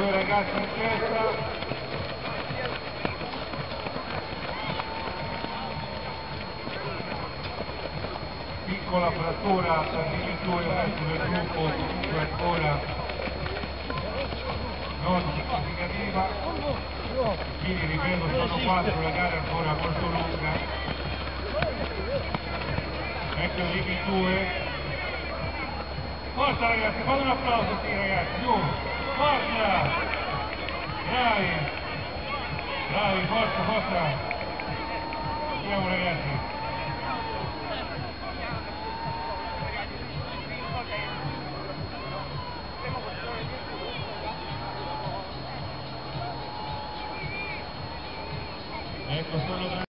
ragazzi in testa. Piccola frattura addirittura del gruppo, comunque ancora non significativa. I giri, ripeto, sono quattro, la gara ancora molto lunga. Ecco i primi due. Forza ragazzi, fate un applauso qui ragazzi, su, forza! Bravi! Bravi, forza, forza! Andiamo ragazzi! Ecco, sono